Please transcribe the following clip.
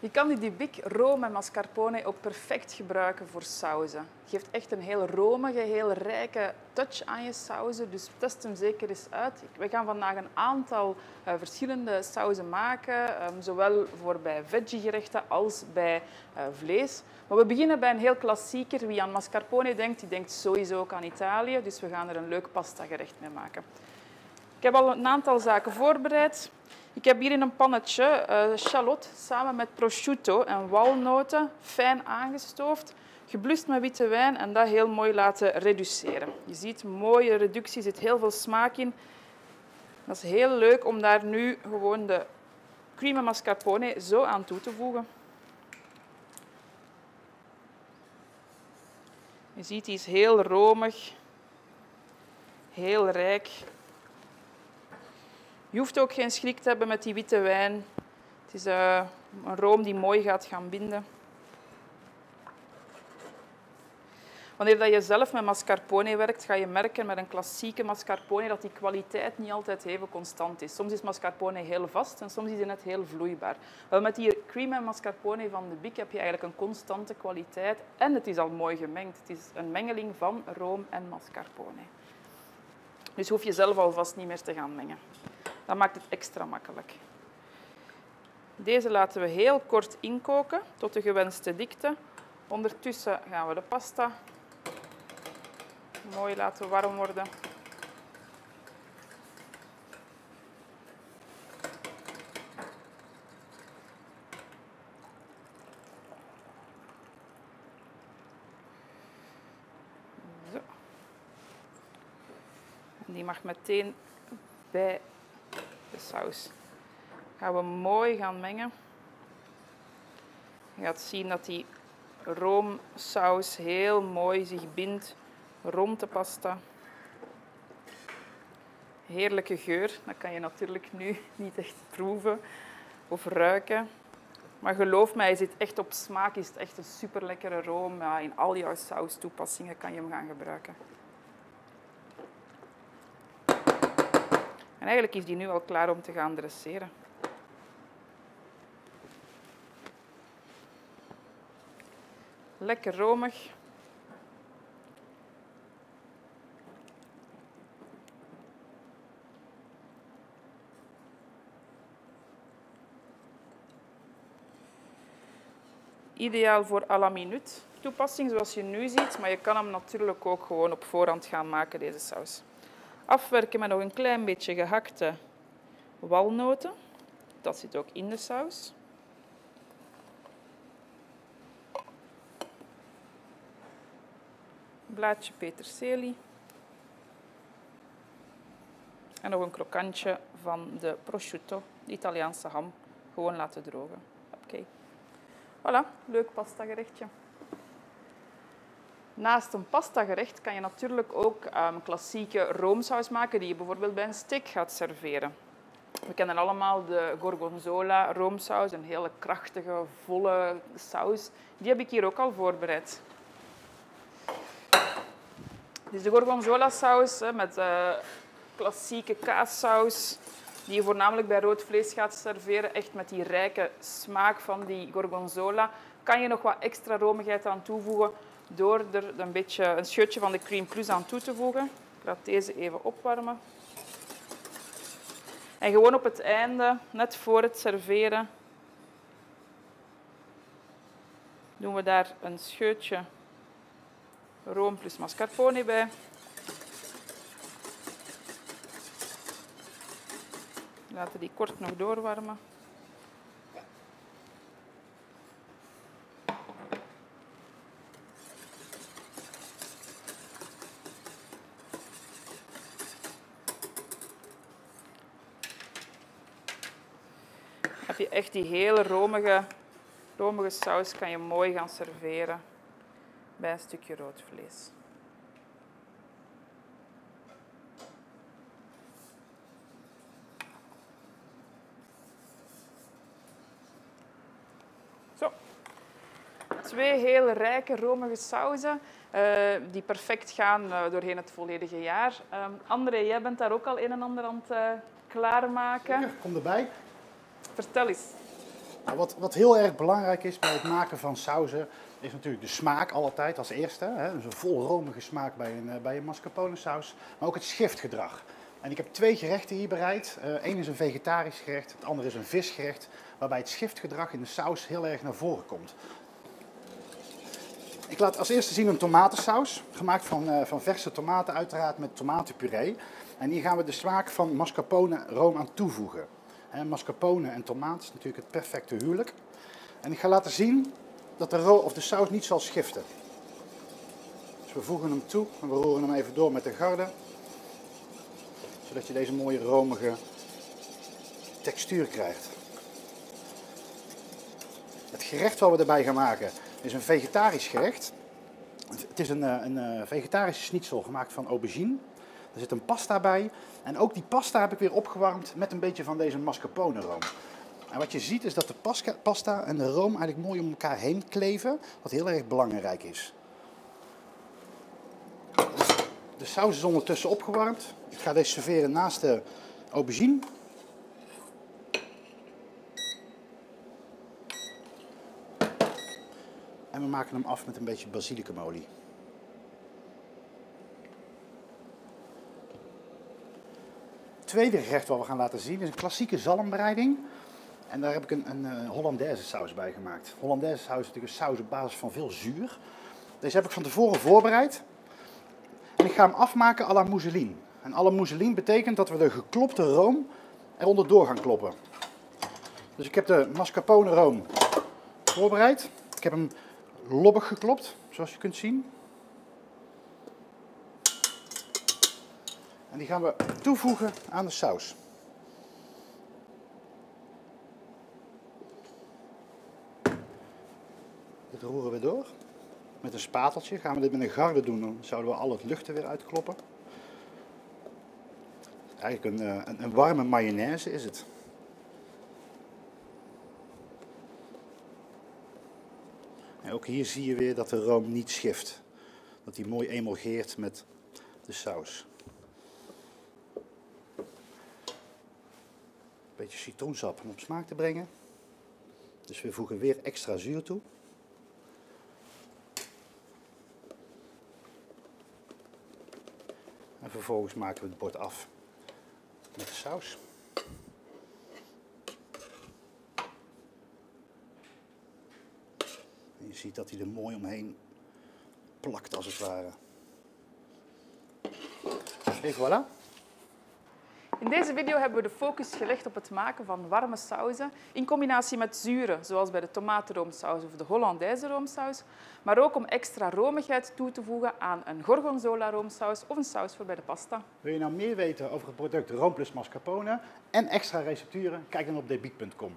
Je kan die Dubic room en mascarpone ook perfect gebruiken voor sauzen. Geeft echt een heel romige, heel rijke touch aan je sauzen. Dus test hem zeker eens uit. We gaan vandaag een aantal uh, verschillende sauzen maken, um, zowel voor bij veggiegerechten als bij uh, vlees. Maar we beginnen bij een heel klassieker. Wie aan mascarpone denkt, die denkt sowieso ook aan Italië. Dus we gaan er een leuk pasta gerecht mee maken. Ik heb al een aantal zaken voorbereid. Ik heb hier in een pannetje uh, shallot samen met prosciutto en walnoten fijn aangestoofd, geblust met witte wijn en dat heel mooi laten reduceren. Je ziet, mooie reductie, zit heel veel smaak in. Dat is heel leuk om daar nu gewoon de cream mascarpone zo aan toe te voegen. Je ziet, die is heel romig, heel rijk. Je hoeft ook geen schrik te hebben met die witte wijn. Het is uh, een room die mooi gaat gaan binden. Wanneer dat je zelf met mascarpone werkt, ga je merken met een klassieke mascarpone dat die kwaliteit niet altijd even constant is. Soms is mascarpone heel vast en soms is het net heel vloeibaar. Wel met die cream en mascarpone van de Bic heb je eigenlijk een constante kwaliteit en het is al mooi gemengd. Het is een mengeling van room en mascarpone. Dus hoef je zelf alvast niet meer te gaan mengen. Dat maakt het extra makkelijk. Deze laten we heel kort inkoken tot de gewenste dikte. Ondertussen gaan we de pasta mooi laten warm worden. Zo. Die mag meteen bij saus. Gaan we mooi gaan mengen. Je gaat zien dat die roomsaus heel mooi zich bindt rond de pasta. Heerlijke geur, dat kan je natuurlijk nu niet echt proeven of ruiken. Maar geloof mij, je zit echt op smaak, is het echt een super lekkere room. In al jouw saus toepassingen kan je hem gaan gebruiken. En eigenlijk is die nu al klaar om te gaan dresseren. Lekker romig. Ideaal voor à la minute toepassing, zoals je nu ziet. Maar je kan hem natuurlijk ook gewoon op voorhand gaan maken, deze saus. Afwerken met nog een klein beetje gehakte walnoten. Dat zit ook in de saus. Blaadje peterselie. En nog een krokantje van de prosciutto, de Italiaanse ham. Gewoon laten drogen. Oké. Voilà, leuk pasta gerechtje. Naast een pastagerecht kan je natuurlijk ook um, klassieke roomsaus maken die je bijvoorbeeld bij een steak gaat serveren. We kennen allemaal de gorgonzola roomsaus, een hele krachtige, volle saus. Die heb ik hier ook al voorbereid. Dit is de gorgonzola saus met uh, klassieke kaassaus die je voornamelijk bij rood vlees gaat serveren. Echt met die rijke smaak van die gorgonzola. Kan je nog wat extra romigheid aan toevoegen door er een beetje een scheutje van de cream plus aan toe te voegen. Ik laat deze even opwarmen. En gewoon op het einde, net voor het serveren, doen we daar een scheutje room plus mascarpone bij. Laten die kort nog doorwarmen. Echt die hele romige, romige saus kan je mooi gaan serveren bij een stukje rood vlees. Zo. Twee hele rijke, romige sauzen uh, die perfect gaan uh, doorheen het volledige jaar. Uh, André, jij bent daar ook al een en ander aan het klaarmaken. Zeker, kom erbij. Vertel eens. Nou, wat, wat heel erg belangrijk is bij het maken van sauzen, is natuurlijk de smaak altijd als eerste. Hè? Dus een vol romige smaak bij een, eh, bij een mascarpone saus. Maar ook het schiftgedrag. En ik heb twee gerechten hier bereid. Eén uh, is een vegetarisch gerecht, het andere is een visgerecht. Waarbij het schiftgedrag in de saus heel erg naar voren komt. Ik laat als eerste zien een tomatensaus. Gemaakt van, uh, van verse tomaten, uiteraard met tomatenpuree. En hier gaan we de smaak van mascarpone room aan toevoegen. En mascarpone en tomaat is natuurlijk het perfecte huwelijk. En ik ga laten zien dat de, of de saus niet zal schiften. Dus we voegen hem toe en we roeren hem even door met de garde. Zodat je deze mooie romige textuur krijgt. Het gerecht wat we erbij gaan maken is een vegetarisch gerecht. Het is een, eh, een eh, vegetarische schnitzel gemaakt van aubergine. Er zit een pasta bij. En ook die pasta heb ik weer opgewarmd met een beetje van deze mascarpone room. En wat je ziet is dat de pasta en de room eigenlijk mooi om elkaar heen kleven. Wat heel erg belangrijk is. De saus is ondertussen opgewarmd. Ik ga deze serveren naast de aubergine. En we maken hem af met een beetje basilicumolie. Tweede gerecht wat we gaan laten zien is een klassieke zalmbereiding. En daar heb ik een, een, een Hollandaise saus bij gemaakt. Hollandaise saus is natuurlijk een saus op basis van veel zuur. Deze heb ik van tevoren voorbereid. En ik ga hem afmaken à la mousseline. En à la mousseline betekent dat we de geklopte room eronder door gaan kloppen. Dus ik heb de mascarpone room voorbereid. Ik heb hem lobbig geklopt, zoals je kunt zien. En die gaan we toevoegen aan de saus. Dit roeren we door. Met een spateltje gaan we dit met een garde doen, dan zouden we al het lucht er weer uitkloppen. Eigenlijk een, eh, een, een warme mayonaise is het. En ook hier zie je weer dat de room niet schift. Dat hij mooi emulgeert met de saus. Beetje citroensap om op smaak te brengen. Dus we voegen weer extra zuur toe. En vervolgens maken we het bord af met de saus. Je ziet dat hij er mooi omheen plakt als het ware. En voilà. In deze video hebben we de focus gelegd op het maken van warme sauzen in combinatie met zuren, zoals bij de tomatenroomsaus of de Hollandaise roomsaus, maar ook om extra romigheid toe te voegen aan een gorgonzola roomsaus of een saus voor bij de pasta. Wil je nou meer weten over het product Room plus mascarpone en extra recepturen? Kijk dan op debiet.com.